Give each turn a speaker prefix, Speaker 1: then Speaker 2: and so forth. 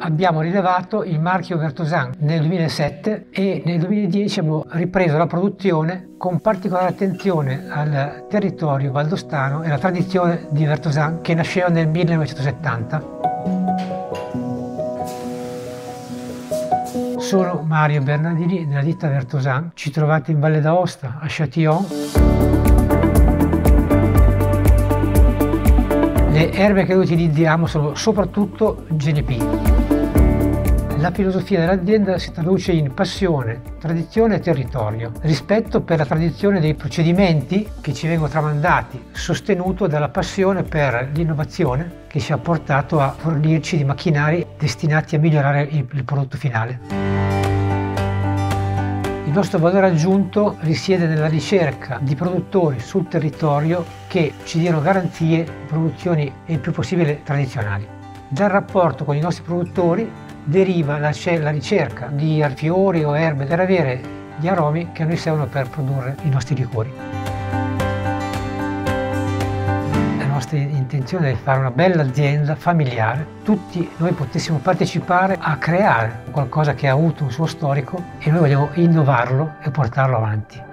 Speaker 1: abbiamo rilevato il marchio Vertosan nel 2007 e nel 2010 abbiamo ripreso la produzione con particolare attenzione al territorio valdostano e alla tradizione di Vertosan che nasceva nel 1970. Sono Mario Bernardini della ditta Vertosan, ci trovate in Valle d'Aosta, a Châtillon. Erbe che noi utilizziamo sono soprattutto GNP. La filosofia dell'azienda si traduce in passione, tradizione e territorio, rispetto per la tradizione dei procedimenti che ci vengono tramandati, sostenuto dalla passione per l'innovazione che ci ha portato a fornirci di macchinari destinati a migliorare il, il prodotto finale. Il nostro valore aggiunto risiede nella ricerca di produttori sul territorio che ci diano garanzie di produzioni il più possibile tradizionali. Dal rapporto con i nostri produttori deriva la, la ricerca di fiori o erbe per avere gli aromi che a noi servono per produrre i nostri liquori. Nostra intenzione è fare una bella azienda familiare, tutti noi potessimo partecipare a creare qualcosa che ha avuto un suo storico e noi vogliamo innovarlo e portarlo avanti.